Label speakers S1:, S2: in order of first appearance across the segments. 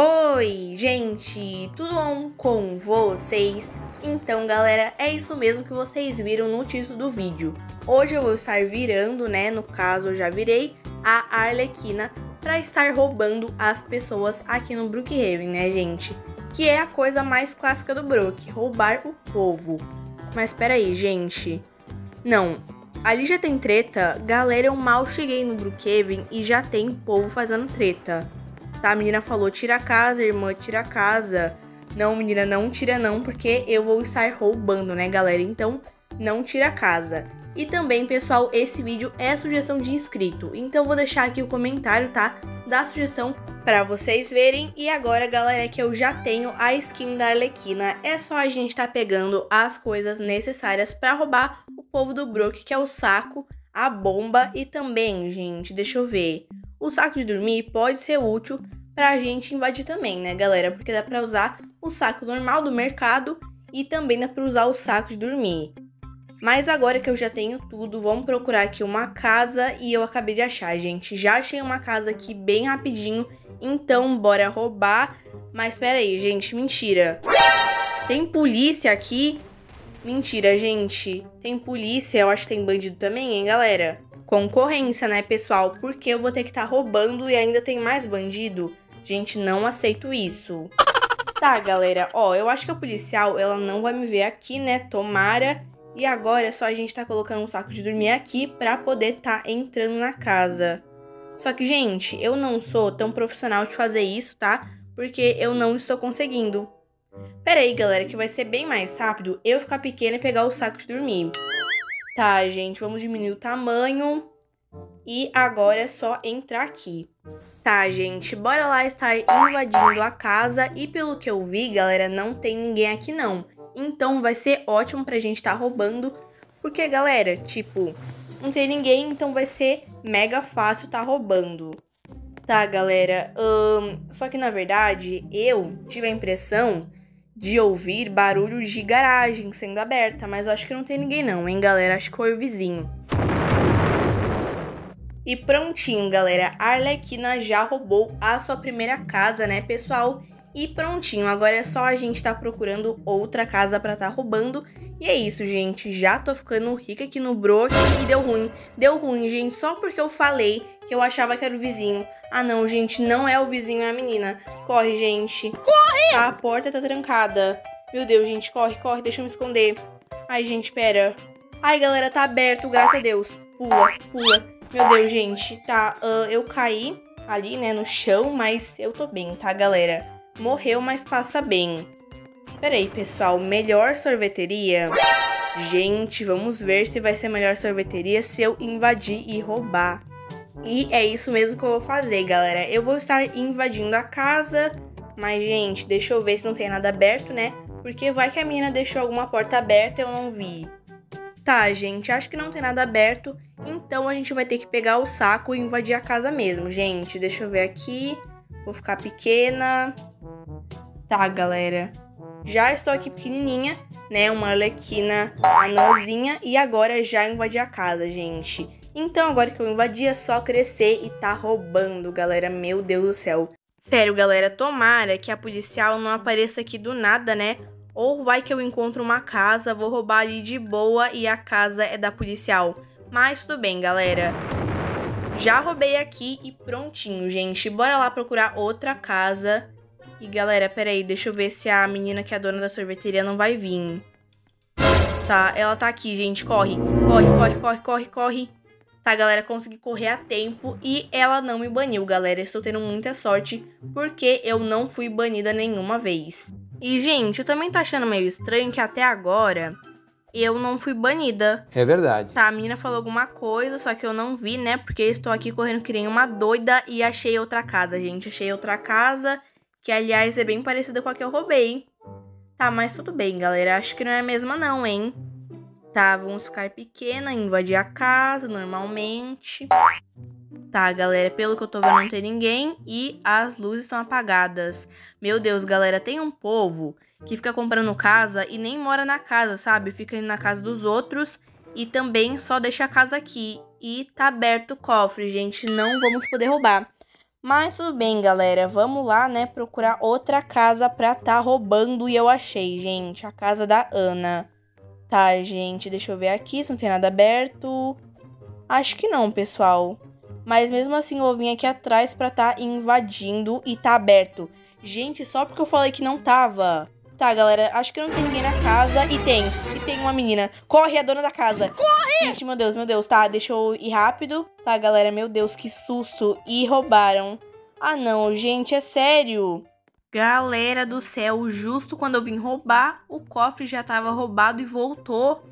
S1: Oi, gente, tudo bom com vocês? Então, galera, é isso mesmo que vocês viram no título do vídeo. Hoje eu vou estar virando, né, no caso eu já virei, a Arlequina para estar roubando as pessoas aqui no Brookhaven, né, gente? Que é a coisa mais clássica do Brook, roubar o povo. Mas peraí, gente. Não, ali já tem treta. Galera, eu mal cheguei no Brookhaven e já tem povo fazendo treta. Tá, a menina falou, tira a casa, irmã, tira a casa. Não, menina, não tira não, porque eu vou estar roubando, né, galera? Então, não tira a casa. E também, pessoal, esse vídeo é sugestão de inscrito. Então, vou deixar aqui o comentário, tá? Da sugestão para vocês verem. E agora, galera, que eu já tenho a skin da Arlequina, é só a gente tá pegando as coisas necessárias para roubar o povo do Brook, que é o saco, a bomba e também, gente, deixa eu ver. O saco de dormir pode ser útil pra gente invadir também, né, galera? Porque dá pra usar o saco normal do mercado e também dá pra usar o saco de dormir. Mas agora que eu já tenho tudo, vamos procurar aqui uma casa e eu acabei de achar, gente. Já achei uma casa aqui bem rapidinho, então bora roubar. Mas pera aí, gente, mentira. Tem polícia aqui? Mentira, gente. Tem polícia, eu acho que tem bandido também, hein, galera? Concorrência, né, pessoal? Porque eu vou ter que estar tá roubando e ainda tem mais bandido? Gente, não aceito isso. Tá, galera, ó, eu acho que a policial, ela não vai me ver aqui, né? Tomara. E agora é só a gente tá colocando um saco de dormir aqui pra poder tá entrando na casa. Só que, gente, eu não sou tão profissional de fazer isso, tá? Porque eu não estou conseguindo. Pera aí, galera, que vai ser bem mais rápido eu ficar pequena e pegar o saco de dormir. Tá, gente, vamos diminuir o tamanho. E agora é só entrar aqui. Tá, gente, bora lá estar invadindo a casa. E pelo que eu vi, galera, não tem ninguém aqui não. Então vai ser ótimo pra gente estar tá roubando. Porque, galera, tipo, não tem ninguém, então vai ser mega fácil tá roubando. Tá, galera, só que na verdade eu tive a impressão de ouvir barulho de garagem sendo aberta, mas eu acho que não tem ninguém não, hein, galera? Acho que foi o vizinho. E prontinho, galera, a Arlequina já roubou a sua primeira casa, né, pessoal? E prontinho, agora é só a gente tá procurando outra casa pra tá roubando. E é isso, gente, já tô ficando rica aqui no Brook e deu ruim. Deu ruim, gente, só porque eu falei que eu achava que era o vizinho. Ah não, gente, não é o vizinho, é a menina. Corre, gente.
S2: Corre!
S1: A porta tá trancada. Meu Deus, gente, corre, corre, deixa eu me esconder. Ai, gente, pera. Ai, galera, tá aberto, graças a Deus. Pula, pula. Meu Deus, gente, tá, uh, eu caí ali, né, no chão, mas eu tô bem, tá, galera? morreu, mas passa bem. Peraí, pessoal, melhor sorveteria? Gente, vamos ver se vai ser melhor sorveteria se eu invadir e roubar. E é isso mesmo que eu vou fazer, galera. Eu vou estar invadindo a casa, mas, gente, deixa eu ver se não tem nada aberto, né? Porque vai que a menina deixou alguma porta aberta e eu não vi. Tá, gente, acho que não tem nada aberto, então a gente vai ter que pegar o saco e invadir a casa mesmo, gente. Deixa eu ver aqui. Vou ficar pequena. Tá, galera. Já estou aqui pequenininha, né? Uma arlequina anãozinha. E agora já invadi a casa, gente. Então, agora que eu invadi, é só crescer e tá roubando, galera. Meu Deus do céu. Sério, galera, tomara que a policial não apareça aqui do nada, né? Ou vai que eu encontro uma casa, vou roubar ali de boa e a casa é da policial. Mas tudo bem, galera. Já roubei aqui e prontinho, gente. Bora lá procurar outra casa. E galera, peraí, deixa eu ver se a menina que é a dona da sorveteria não vai vir. Tá, ela tá aqui, gente. Corre, corre, corre, corre, corre, corre. Tá, galera, consegui correr a tempo e ela não me baniu, galera. Estou tendo muita sorte porque eu não fui banida nenhuma vez. E, gente, eu também tô achando meio estranho que até agora eu não fui banida.
S2: É verdade.
S1: Tá, a menina falou alguma coisa, só que eu não vi, né? Porque estou aqui correndo que nem uma doida e achei outra casa, gente. Achei outra casa, que aliás é bem parecida com a que eu roubei. Tá, mas tudo bem, galera. Acho que não é a mesma não, hein? Tá, vamos ficar pequena, invadir a casa normalmente. Tá, galera, pelo que eu tô vendo não tem ninguém e as luzes estão apagadas. Meu Deus, galera, tem um povo que fica comprando casa e nem mora na casa, sabe? Fica indo na casa dos outros e também só deixa a casa aqui. E tá aberto o cofre, gente, não vamos poder roubar. Mas tudo bem, galera. Vamos lá, né, procurar outra casa pra tá roubando. E eu achei, gente, a casa da Ana. Tá, gente, deixa eu ver aqui se não tem nada aberto. Acho que não, pessoal. Mas mesmo assim, eu vou vir aqui atrás pra tá invadindo e tá aberto. Gente, só porque eu falei que não tava. Tá, galera, acho que não tem ninguém na casa. E tem, e tem uma menina. Corre, a dona da casa.
S2: Corre!
S1: Gente, meu Deus, meu Deus. Tá, deixa eu ir rápido. Tá, galera, meu Deus, que susto. E roubaram. Ah, não, gente, é sério. Galera do céu, justo quando eu vim roubar, o cofre já tava roubado e voltou.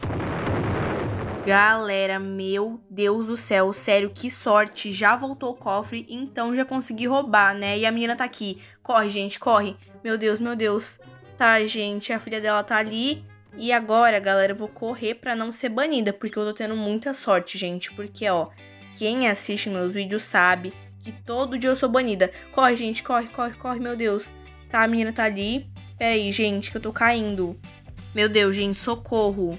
S1: Galera, meu Deus do céu, sério, que sorte. Já voltou o cofre, então já consegui roubar, né? E a menina tá aqui. Corre, gente, corre. Meu Deus, meu Deus. Tá, gente, a filha dela tá ali. E agora, galera, eu vou correr pra não ser banida, porque eu tô tendo muita sorte, gente. Porque, ó, quem assiste meus vídeos sabe que todo dia eu sou banida. Corre, gente, corre, corre, corre, meu Deus. Tá, a menina tá ali. Pera aí, gente, que eu tô caindo. Meu Deus, gente, socorro.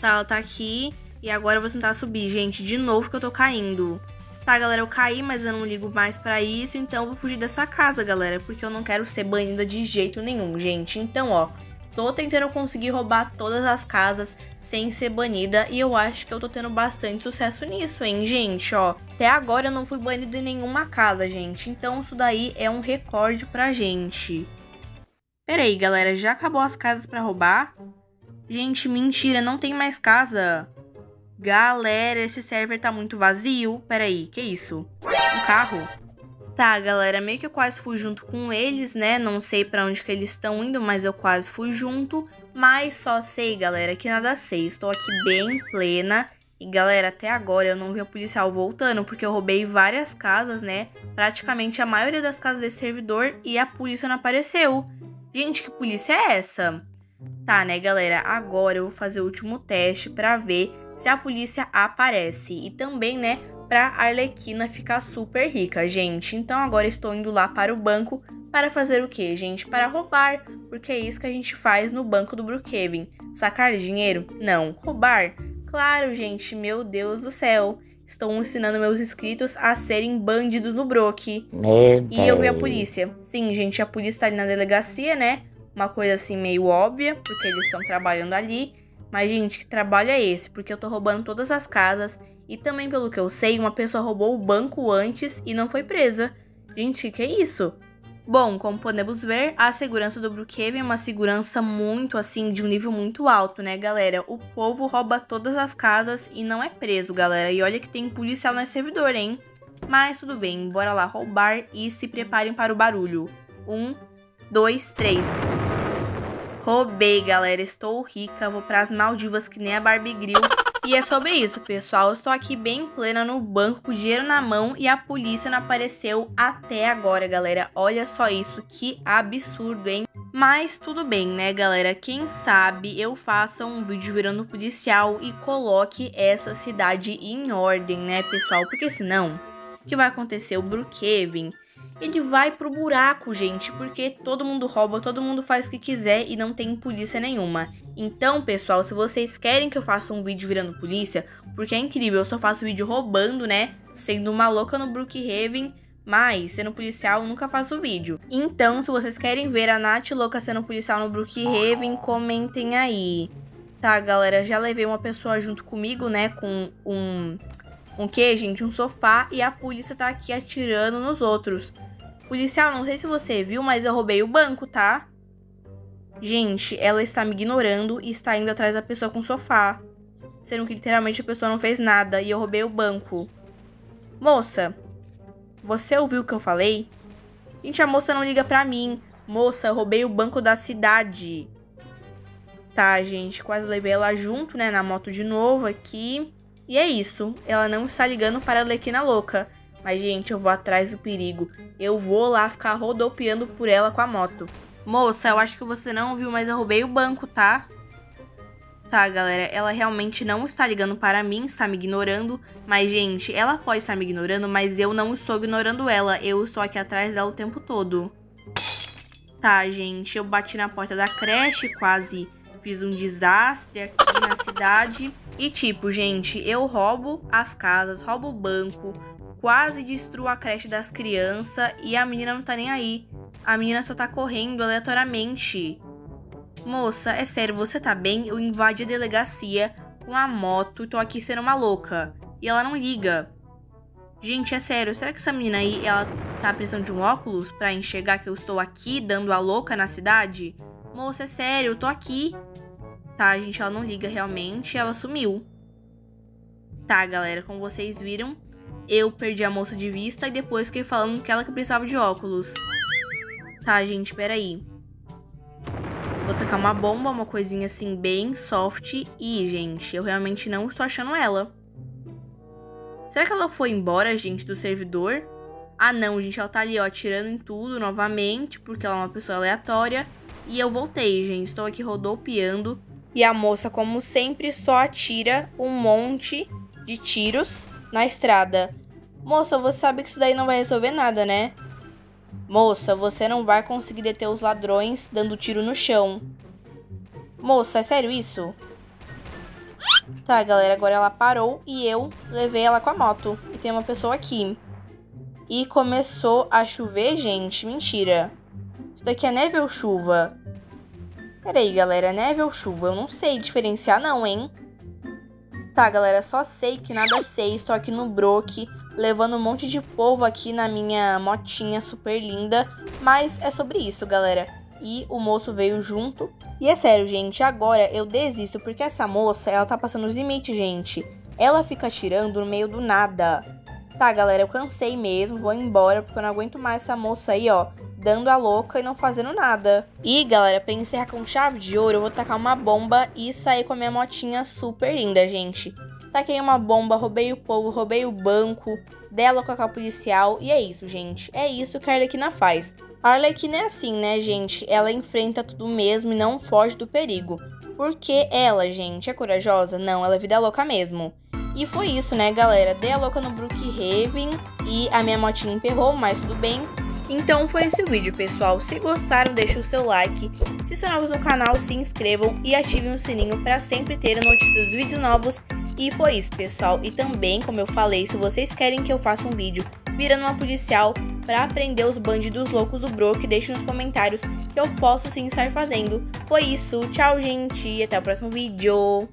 S1: Tá, ela tá aqui. E agora eu vou tentar subir, gente, de novo que eu tô caindo. Tá, galera, eu caí, mas eu não ligo mais pra isso, então eu vou fugir dessa casa, galera, porque eu não quero ser banida de jeito nenhum, gente. Então, ó, tô tentando conseguir roubar todas as casas sem ser banida e eu acho que eu tô tendo bastante sucesso nisso, hein, gente, ó. Até agora eu não fui banida em nenhuma casa, gente, então isso daí é um recorde pra gente. Pera aí, galera, já acabou as casas pra roubar? Gente, mentira, não tem mais casa. Galera, esse server tá muito vazio. Peraí, que isso? Um carro? Tá, galera, meio que eu quase fui junto com eles, né? Não sei para onde que eles estão indo, mas eu quase fui junto. Mas só sei, galera, que nada sei. Estou aqui bem plena. E, galera, até agora eu não vi a policial voltando, porque eu roubei várias casas, né? Praticamente a maioria das casas desse servidor e a polícia não apareceu. Gente, que polícia é essa? Tá, né, galera? Agora eu vou fazer o último teste pra ver se a polícia aparece. E também, né, pra Arlequina ficar super rica, gente. Então agora estou indo lá para o banco para fazer o que, gente? Para roubar, porque é isso que a gente faz no banco do Brookhaven. Sacar dinheiro? Não. Roubar? Claro, gente, meu Deus do céu. Estou ensinando meus inscritos a serem bandidos no Brook. E eu vi a polícia. Sim, gente, a polícia tá ali na delegacia, né? Uma coisa assim meio óbvia, porque eles estão trabalhando ali. Mas, gente, que trabalho é esse? Porque eu tô roubando todas as casas. E também, pelo que eu sei, uma pessoa roubou o banco antes e não foi presa. Gente, que é isso? Bom, como podemos ver, a segurança do Brookhaven é uma segurança muito, assim, de um nível muito alto, né, galera? O povo rouba todas as casas e não é preso, galera. E olha que tem policial nesse servidor, hein? Mas tudo bem, bora lá roubar e se preparem para o barulho. Um, dois, três. Roubei, galera. Estou rica. Vou pras Maldivas que nem a Barbie Grill. E é sobre isso, pessoal. Estou aqui bem plena no banco, com dinheiro na mão e a polícia não apareceu até agora, galera. Olha só isso, que absurdo, hein? Mas tudo bem, né, galera? Quem sabe eu faça um vídeo virando policial e coloque essa cidade em ordem, né, pessoal? Porque senão, o que vai acontecer? O Brookhaven ele vai pro buraco, gente, porque todo mundo rouba, todo mundo faz o que quiser e não tem polícia nenhuma. Então, pessoal, se vocês querem que eu faça um vídeo virando polícia, porque é incrível, eu só faço vídeo roubando, né? Sendo uma louca no Brookhaven, mas sendo policial eu nunca faço vídeo. Então, se vocês querem ver a Nath louca sendo policial no Brookhaven, comentem aí. Tá, galera, já levei uma pessoa junto comigo, né, com um... Um que, gente? Um sofá e a polícia tá aqui atirando nos outros. Policial, não sei se você viu, mas eu roubei o banco, tá? Gente, ela está me ignorando e está indo atrás da pessoa com o sofá. Sendo que literalmente a pessoa não fez nada e eu roubei o banco. Moça, você ouviu o que eu falei? Gente, a moça não liga pra mim. Moça, eu roubei o banco da cidade. Tá, gente, quase levei ela junto, né, na moto de novo aqui. E é isso, ela não está ligando para a Lequina louca. Mas, gente, eu vou atrás do perigo. Eu vou lá ficar rodopiando por ela com a moto. Moça, eu acho que você não viu, mas eu roubei o banco, tá? Tá, galera, ela realmente não está ligando para mim, está me ignorando. Mas, gente, ela pode estar me ignorando, mas eu não estou ignorando ela. Eu estou aqui atrás dela o tempo todo. Tá, gente, eu bati na porta da creche, quase fiz um desastre aqui na cidade. E tipo, gente, eu roubo as casas, roubo o banco, quase destruo a creche das crianças e a menina não tá nem aí. A menina só tá correndo aleatoriamente. Moça, é sério, você tá bem? Eu invadi a delegacia com a moto tô aqui sendo uma louca. E ela não liga. Gente, é sério, será que essa menina aí, ela tá precisando de um óculos para enxergar que eu estou aqui dando a louca na cidade? Moça, é sério, eu tô aqui. Tá, gente, ela não liga realmente, ela sumiu. Tá, galera, como vocês viram, eu perdi a moça de vista e depois fiquei falando que ela que precisava de óculos. Tá, gente, peraí. Vou tacar uma bomba, uma coisinha assim bem soft. E, gente, eu realmente não estou achando ela. Será que ela foi embora, gente, do servidor? Ah, não, gente, ela tá ali, ó, atirando em tudo novamente, porque ela é uma pessoa aleatória. E eu voltei, gente, estou aqui rodopiando. E a moça, como sempre, só atira um monte de tiros na estrada. Moça, você sabe que isso daí não vai resolver nada, né? Moça, você não vai conseguir deter os ladrões dando tiro no chão. Moça, é sério isso? Tá, galera, agora ela parou e eu levei ela com a moto. E tem uma pessoa aqui. E começou a chover, gente. Mentira. Isso daqui é neve ou chuva? Pera aí, galera. Neve ou chuva? Eu não sei diferenciar não, hein? Tá, galera. Só sei que nada sei. Estou aqui no Brook, levando um monte de povo aqui na minha motinha super linda. Mas é sobre isso, galera. E o moço veio junto e é sério, gente, agora eu desisto porque essa moça, ela tá passando os limites, gente. Ela fica atirando no meio do nada. Tá, galera, eu cansei mesmo, vou embora porque eu não aguento mais essa moça aí, ó, dando a louca e não fazendo nada. E, galera, pra encerrar com chave de ouro, eu vou tacar uma bomba e sair com a minha motinha super linda, gente. Taquei uma bomba, roubei o povo, roubei o banco, dela com a policial e é isso, gente. É isso que a Arlequina faz. A Arlequina é assim, né, gente? Ela enfrenta tudo mesmo e não foge do perigo. Porque ela, gente, é corajosa? Não, ela é vida louca mesmo. E foi isso, né, galera? Dei a louca no Brookhaven e a minha motinha emperrou, mas tudo bem. Então foi esse o vídeo, pessoal. Se gostaram, deixe o seu like. Se são novos no canal, se inscrevam e ativem o sininho para sempre ter notícias dos vídeos novos. E foi isso, pessoal. E também, como eu falei, se vocês querem que eu faça um vídeo virando uma policial para prender os bandidos loucos do Brook, deixe nos comentários que eu posso sim estar fazendo. Foi isso, tchau gente, até o próximo vídeo.